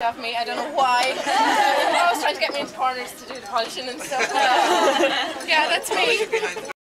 of me. I don't know why. I was trying to get me into corners to do the polishing and stuff. Uh, yeah, that's me.